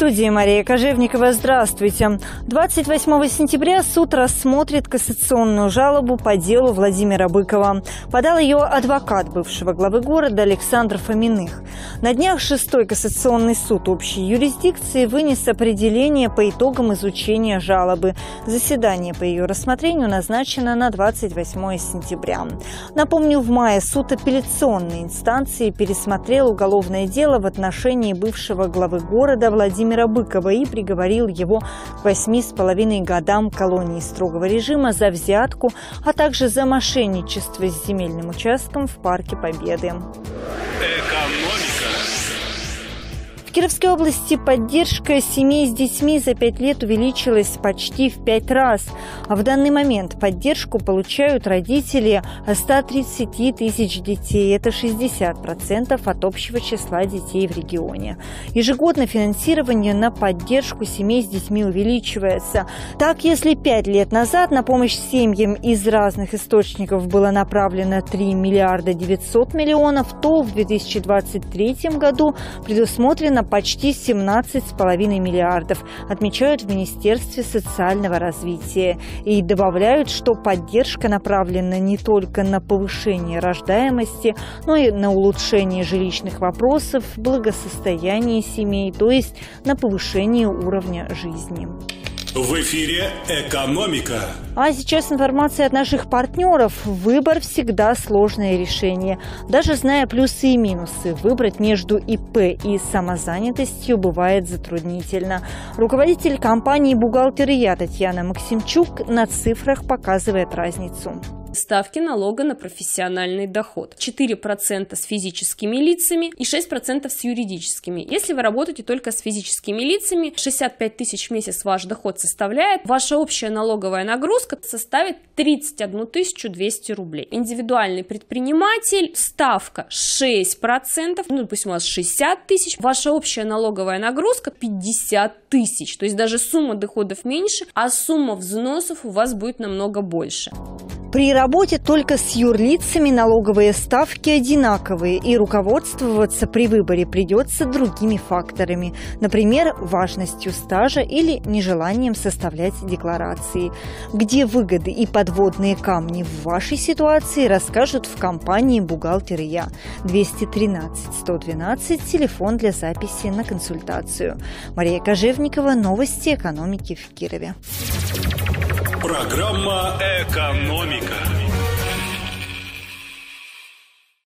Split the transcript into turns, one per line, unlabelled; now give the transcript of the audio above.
студии Мария Кожевникова. Здравствуйте. 28 сентября суд рассмотрит кассационную жалобу по делу Владимира Быкова. Подал ее адвокат бывшего главы города Александр Фоминых. На днях шестой кассационный суд общей юрисдикции вынес определение по итогам изучения жалобы. Заседание по ее рассмотрению назначено на 28 сентября. Напомню, в мае суд апелляционной инстанции пересмотрел уголовное дело в отношении бывшего главы города Владимира Владимира Быкова и приговорил его к восьми с половиной годам колонии строгого режима за взятку, а также за мошенничество с земельным участком в Парке Победы. В Кировской области поддержка семей с детьми за пять лет увеличилась почти в пять раз. А в данный момент поддержку получают родители 130 тысяч детей. Это 60% от общего числа детей в регионе. Ежегодно финансирование на поддержку семей с детьми увеличивается. Так, если пять лет назад на помощь семьям из разных источников было направлено 3 миллиарда 900 миллионов, то в 2023 году предусмотрено на почти 17,5 миллиардов, отмечают в Министерстве социального развития. И добавляют, что поддержка направлена не только на повышение рождаемости, но и на улучшение жилищных вопросов, благосостояния семей, то есть на повышение уровня жизни.
В эфире «Экономика».
А сейчас информация от наших партнеров. Выбор всегда сложное решение. Даже зная плюсы и минусы, выбрать между ИП и самозанятостью бывает затруднительно. Руководитель компании «Бухгалтерия» Татьяна Максимчук на цифрах показывает разницу.
Ставки налога на профессиональный доход. 4% с физическими лицами и 6% с юридическими. Если вы работаете только с физическими лицами, 65 тысяч в месяц ваш доход составляет, ваша общая налоговая нагрузка составит 31 200 рублей. Индивидуальный предприниматель, ставка 6%, ну, допустим, у вас 60 тысяч, ваша общая налоговая нагрузка 50 тысяч. То есть даже сумма доходов меньше, а сумма взносов у вас будет намного больше.
При работе только с юрлицами налоговые ставки одинаковые, и руководствоваться при выборе придется другими факторами, например, важностью стажа или нежеланием составлять декларации. Где выгоды и подводные камни в вашей ситуации расскажут в компании «Бухгалтер я». 213 112, телефон для записи на консультацию. Мария Кожевникова, новости экономики в Кирове.
Программа «Экономика».